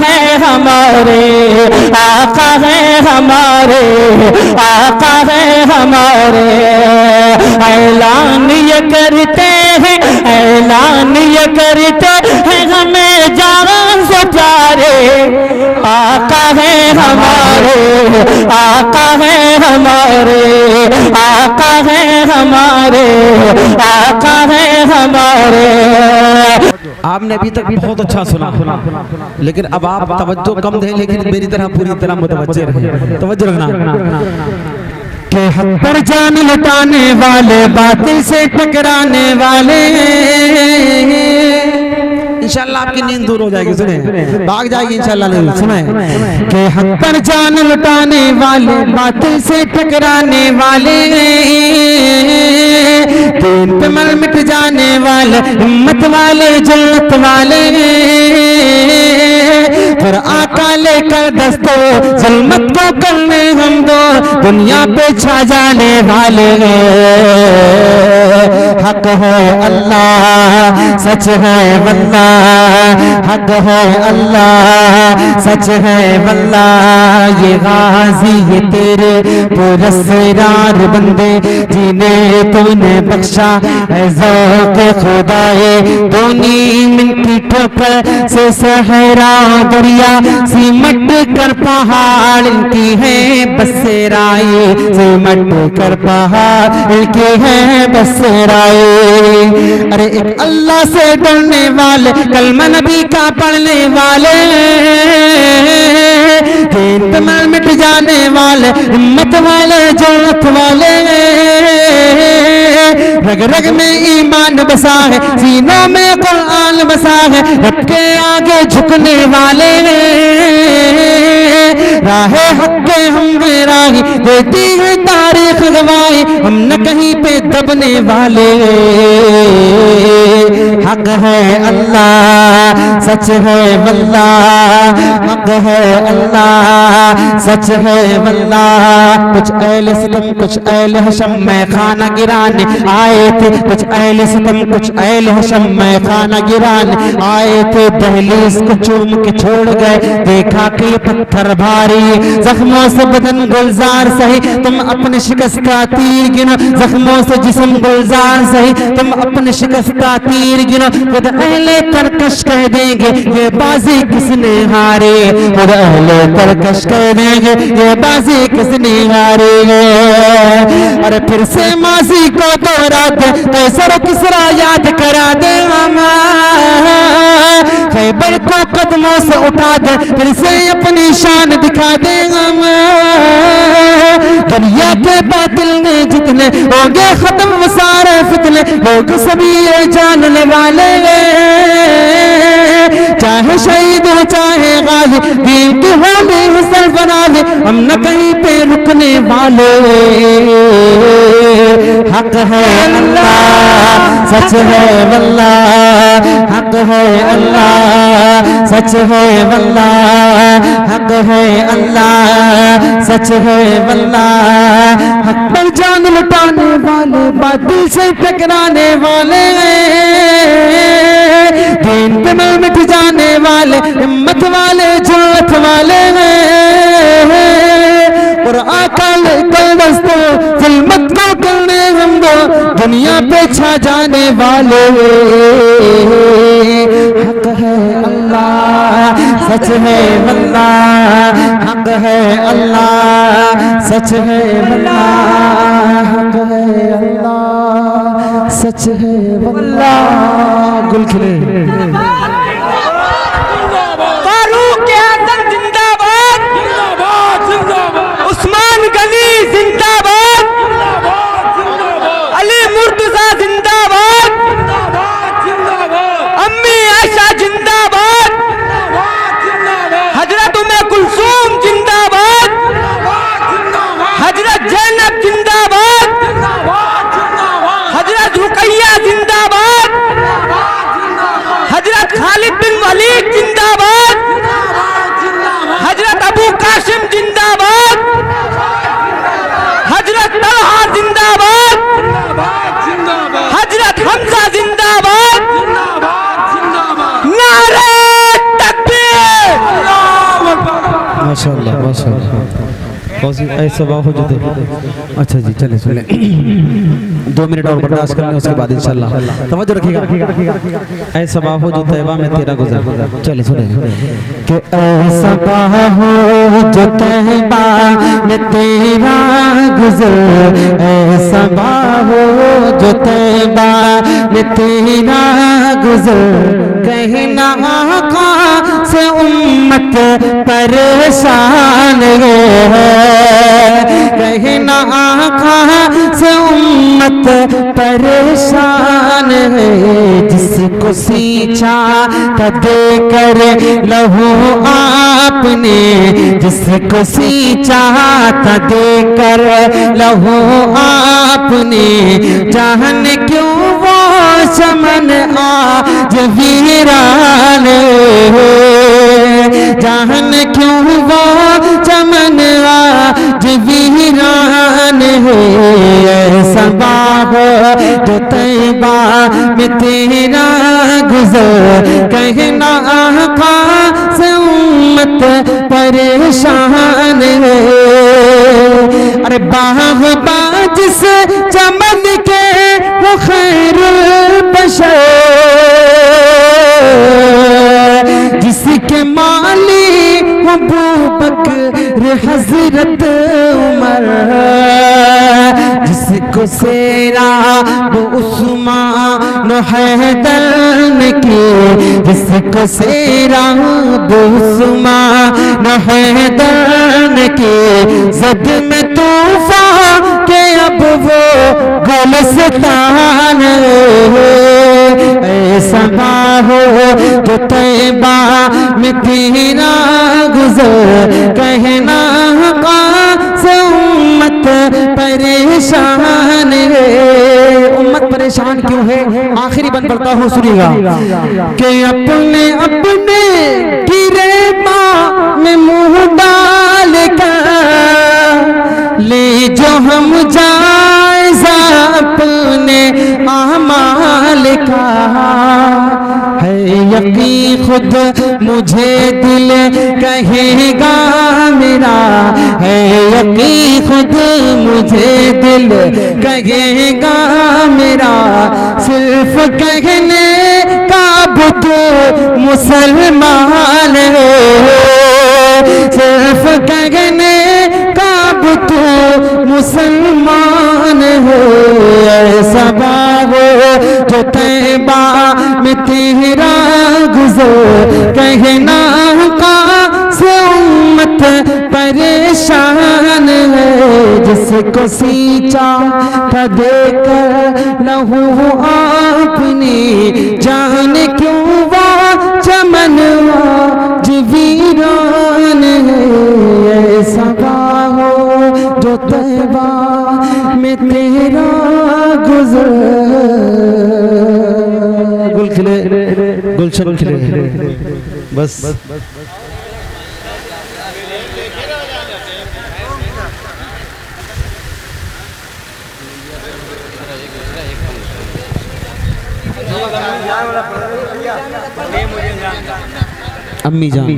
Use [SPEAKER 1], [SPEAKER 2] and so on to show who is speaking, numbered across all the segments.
[SPEAKER 1] है हमारे, आका है हमारे, आका है हमारे। ऐलान ये करते हैं, ऐलान ये करते हैं हमें। हमारे आका है हमारे आका है हमारे आका है हमारे।
[SPEAKER 2] आपने अभी तक बहुत अच्छा सुना लेकिन अब आप तवज्जो कम दें लेकिन मेरी तरह पूरी तरह मुतवज्जे रहे तवज्जो रखना।
[SPEAKER 1] के हक पर जान लुटाने वाले बातें से टकराने वाले।
[SPEAKER 2] इंशाल्लाह आपकी नींद दूर हो जाएगी सुने। भाग जाएगी इंशाल्लाह नहीं सुने।
[SPEAKER 1] के हक पर जान लुटाने वाले बातें से टकराने वाले दिन पे मल मिट जाने वाले हिम्मत वाले जन्नत वाले फिर आका लेकर दस्तो, जलमत को करने हम दो, दुनिया पे छा जाने वाले हक है अल्लाह, सच है वल्ला हक है अल्लाह, सच है वल्ला ये गाजी, ये तेरे पुरस्कार बंदे जिन्हें तूने बख्शा है ज़ौक़ खुदाए। दोनी मिनटी ठोकर से सहरा दरिया सिमट कर पहाड़ की है बसेराए सिमट कर पहाड़ की है बसेराए अरे एक अल्लाह से डरने वाले, कलमा नबी का पढ़ने वाले। मिट जाने वाले, हिम्मत वाले, जन्नत वाले। रग रग में ईमान बसा है, सीनों में कुरान बसा है, रब के आगे झुकने वाले राहे हक के हम राही देती है तारीख गवाही हम न कहीं पे दबने वाले। हक है अल्लाह, सच है वल्ला हक है अल्लाह, सच है वल्ला कुछ अहले सितम, कुछ अहले हशम, मैं खाना गिराने आए थे। कुछ अहले सितम, कुछ अहले हशम, में खाना गिराने आए थे। दहलीज को चूम के छोड़ गए, देखा कि पत्थर भारी। जख्मों से बदन गुलजार सही, तुम अपने शिकस्त का तीर गिनो। जख्मों से जिसम गुलजार सही, तुम अपने शिकस्त का तीर गिनो। खुद अहले तरकश कह देंगे, ये बाजी किसने हारे? खुद अहले तरकश कह देंगे, ये बाजी किसने हारे? अरे फिर से माजी को दोहरा दे सर किसरा याद करा दे खैबर को कदमों से उठा दे, फिर से अपनी शान दिखा दे हम, दुनिया के बादल ने जितने होंगे खत्म सारे फितने लोग सभी ये जानने वाले चाहे शहीद हो, चाहे गाली दीन की होली बना हम न कहीं पे रुकने वाले। हक है अल्लाह, सच है वल्ला हक है अल्लाह, सच है वल्ला हक है अल्लाह, सच है वल्ला हक पर जान लुटाने वाले बातिल से टकराने वाले। दीन पे मिट जाने वाले, हिम्मत वाले जोत दुनिया पे छा जाने वाले। हक है अल्लाह, सच है वल्लाह हक है अल्लाह, सच है बल्ला हक है अल्लाह, सच है बल्ला गुल खिले।
[SPEAKER 3] खालिद बिन वलीद जिंदाबाद। हज़रत अबू कासिम जिंदाबाद।
[SPEAKER 2] कौसी? ऐसा बात हो जो अच्छा जी चले सुन दो मिनट और बर्दाश्त कर लें, उसके बाद इंशाल्लाह। तवज्जो रखिएगा। ऐसा हो जो तैबा में तेरा गुजर। चले सुने
[SPEAKER 1] कि ऐसा हो जो तहबा में तेरा गुजर। ऐसा हो जो तहबा में तेरा गुजर। कहना आका से उम्मत परेशान है कहना आका से उम्मत परेशान है। जिसको सींचा था देकर लहू आपने। जिसको सींचा था देकर लहू आपने। जान क्यों चमन आज वीरान जान क्यों वो चमन आज वीरान है? जो तैबा में तेरा गुजर। कहना आका से उम्मत परेशान है। अरे बाह बाज से चमन के वो खैर बशर जिसके माली अबू बकर हज़रत उमर जिसको सेरा वो उस्मान हैदर की जिसको सेरा वो उस्मान हैदर की जद में तूफा के अब वो गुलस्तान ऐसा हो जो तैबा में तेरा गुजर। कहना का उम्मत परेशान उम्मत परेशान क्यों है? आखिरी बंद पढ़ता हूँ, सुनिएगा। कि अपने अपने गिरे माँ में का है यकीन खुद मुझे दिल कहेगा मेरा है यकीन खुद मुझे दिल कहेगा मेरा सिर्फ़ कहने का बुत मुसलमान है। सिर्फ़ कहने मुसलमान हो ऐसा बाबो जो तैबा में तेरा गुजर कहना का से उम्मत परेशान है। जिसको सींचा था देकर लहू आपने, जान
[SPEAKER 2] गुलशन खिले बस अम्मी जान।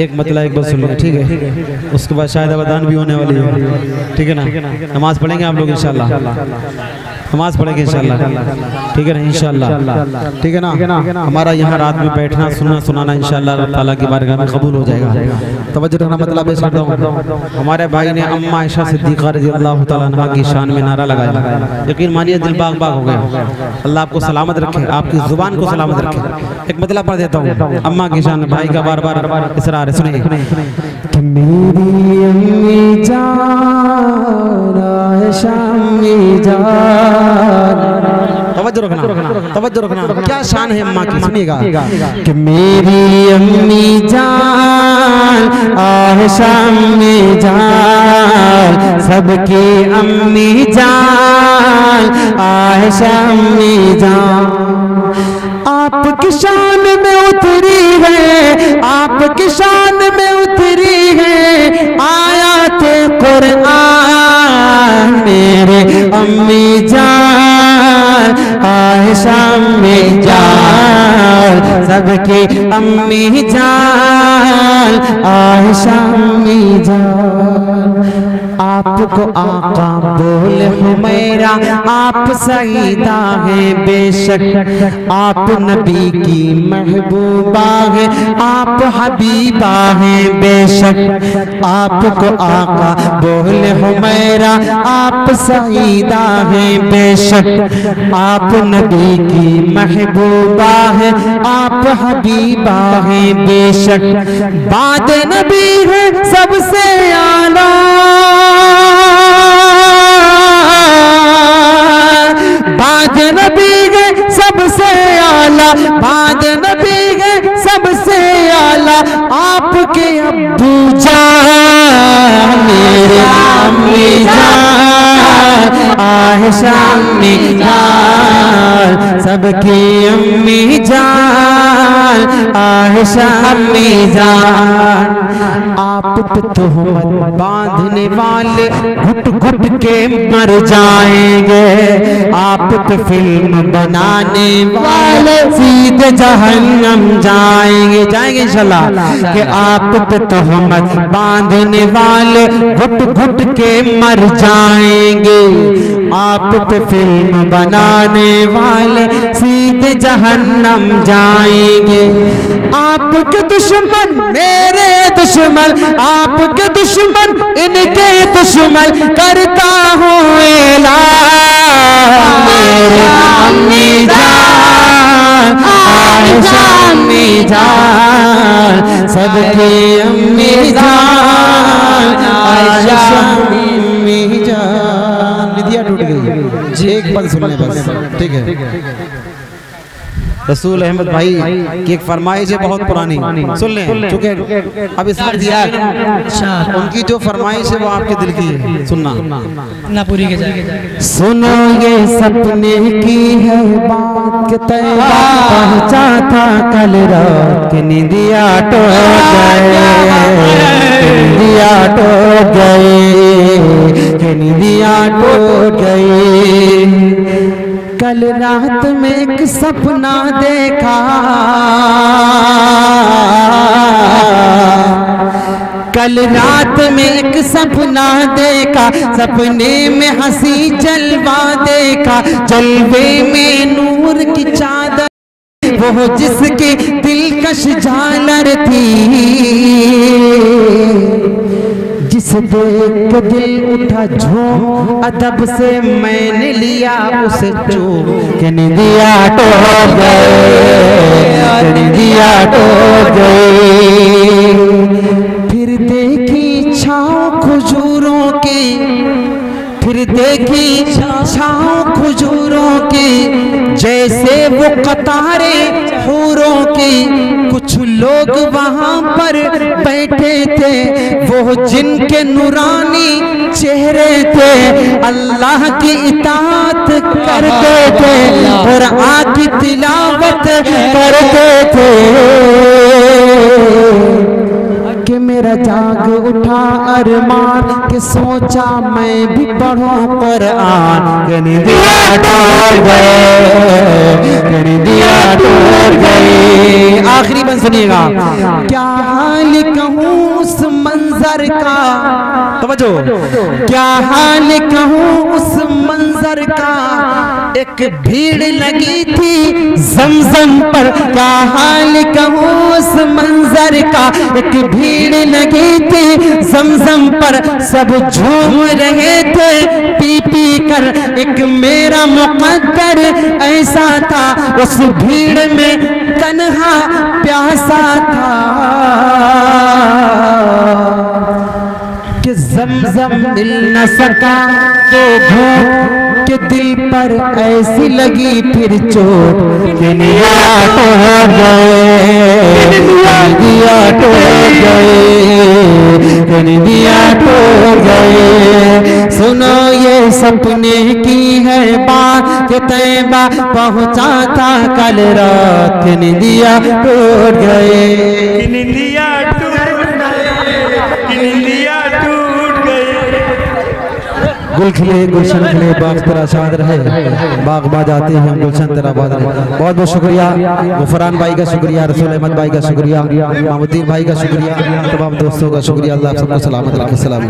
[SPEAKER 2] एक मतलब एक बात सुन लो ठीक है? उसके बाद शायद अवदान भी होने वाली है। ठीक है ना? नमाज़ पढ़ेंगे आप लोग इंशाल्लाह। नमाज़ पढ़ेंगे इंशाल्लाह। ठीक है ना? इंशाल्लाह। ठीक है ना? हमारा यहाँ रात में बैठना, सुनना, सुनाना इंशाल्लाह ताला की बारगाह में कबूल हो जाएगा। तवज्जो रखना मतलब पेश करता हूँ हमारे भाई ने अम्मा आयशा सिद्दीक़ा रज़ी अल्लाह तआला की शान में नारा लगाया। यकीन मानिए, दिल बाग बाग हो गया। अल्लाह आपको सलामत रखे, आपकी ज़ुबान को सलामत रखे। एक मतलब पढ़ देता हूँ। अम्मा की शान, भाई का बार बार इसरार, सुनिए।
[SPEAKER 1] मेरी अम्मी जान आयशा जान।
[SPEAKER 2] तवज्जो रखना तवज्जो रखना। क्या शान है अम्मा की सुनिएगा।
[SPEAKER 1] कि मेरी अम्मी जान आयशा अम्मी जान। सबकी अम्मी जान आयशा अम्मी जान। आपकी शान में उतरी है आपकी शान में उतरी है। आया कुरआन मेरे अम्मी जान आयशा अम्मी जान। सबके अम्मी जान आयशा अम्मी जान। आपको आका बोले हुमैरा आप सईदा है, बेशक आप नबी की महबूबा है, आप हबीबा है, बेशक आपको आका बोले हुमैरा आप सईदा है, बेशक आप नबी की महबूबा है, आप हबीबा है, बेशक बाद नबी है सबसे आला। बाद नबी गए सबसे आला बाद नबी गए सबसे आला, आपके अब्बू जान, मेरे अम्मी जान आयशा अम्मी जान सबकी अम्मी जान, आयशा अम्मी जान। आप तोहमत बांधने वाले घुट घुट के मर जाएँगे। आप पे फ़िल्म बनाने वाले सीधे जहन्नम जाएँगे। जाएँगे इंशाल्लाह कि आप पे तोहमत बांधने वाले घुट घुट के मर जाएँगे। आप पे फ़िल्म बनाने वाले सीधे जहन्नम जाएँगे। आपके दुश्मन मेरे दुश्मन, आपके दुश्मन इनके दुश्मन करता हूँ मेरे अम्मी जान अम्मी जान, सबकी अम्मी जान।
[SPEAKER 2] सुनने बस ठीक है। रसूल अहमद भाई की एक फरमाइश है बहुत पुरानी। सुन लें चूँकि अब इस वक्त दिया उनकी जो फरमाइश है वो आपके दिल की है। सुनना।
[SPEAKER 3] ना पूरी के
[SPEAKER 1] सुनो ये सपने की है बात पहुँचा था कल रात के निंदिया टो गए सपना देखा। कल रात में एक सपना देखा, सपने में हँसी जलवा देखा। जलवे में नूर की चादर, वो जिसके दिलकश झालर थी। जिस देख के दिल उठा झोंक। अदब से मैंने लिया उसे चूम के निदिया टो गए निदिया टो गए फिर देखी छाँव खजूरों की, फिर देखी छाओ खजूरों की, जैसे वो कतारे हूरों की। कुछ लोग वहाँ पर बैठे थे वो जिनके नूरानी चेहरे थे, अल्लाह की इतात करते थे, और आकी तिलावत करते थे। कि मेरा जाग उठा अरमान, के सोचा मैं भी पढ़ूं कि निदिया गए तवज्जो क्या हाल कहूँ उस मंजर का? एक भीड़ लगी थी जमजम पर। क्या हाल कहूँ उस मंजर का? एक भीड़ लगी थी जमजम पर। सब झूम रहे थे पी पी कर। एक मेरा मुकद्दर ऐसा था। उस भीड़ में तन्हा प्यासा था। कि जमजम मिल न सका तो भूख के दिल पर ऐसी लगी फिर चोट। कि निया टूट गए निया टूट गए निया टूट गए सुनो ये सपने की है बात कि तैबा पहुँचा था कल रात। निंदिया टूट गए
[SPEAKER 2] गुल खिले गुलशन खिले बाग तेरा शाद रहे। बाग बाज आते हैं गुलशन तेरा बाद रहे। बहुत बहुत शुक्रिया। गुफरान भाई का शुक्रिया रसूल अहमद भाई का शुक्रिया मामुद्दीन भाई का शुक्रिया तमाम दोस्तों का शुक्रिया। अल्लाह सबको सलामत रखे। सलाम।